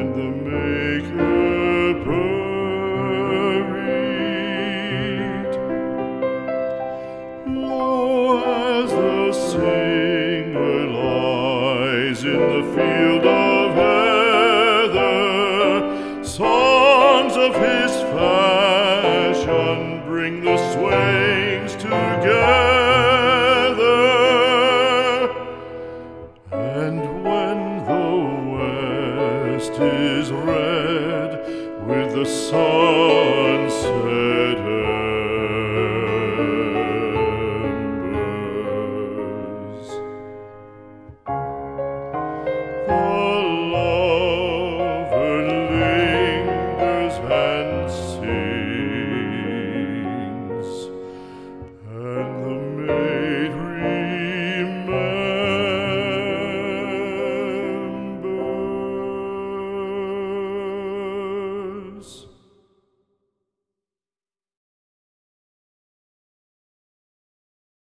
and the maker buried, as the singer lies in the field of heather, songs of his fashion bring the swains forest is red with the sunset.